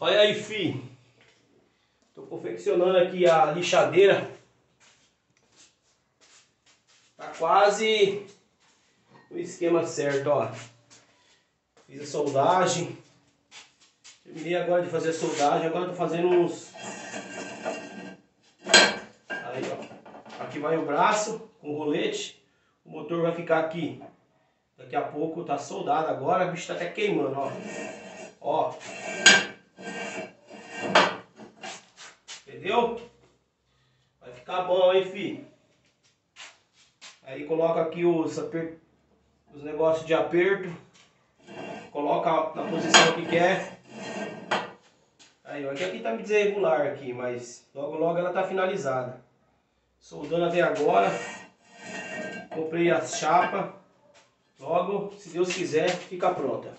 Olha aí, fi. Tô confeccionando aqui a lixadeira. Tá quase o esquema certo, ó. Fiz a soldagem. Terminei agora de fazer a soldagem, agora tô fazendo uns... Aí, ó. Aqui vai o braço com o rolete. O motor vai ficar aqui. Daqui a pouco tá soldado agora, o bicho tá até queimando, ó. Ó. Entendeu? Vai ficar bom, hein, fi. Aí coloca aqui os, os negócios de aperto. Coloca na posição que quer. Aí, ó, aqui, tá me desregular aqui, mas logo logo ela tá finalizada. Soldando até agora. Comprei as chapas. Logo, se Deus quiser, fica pronta.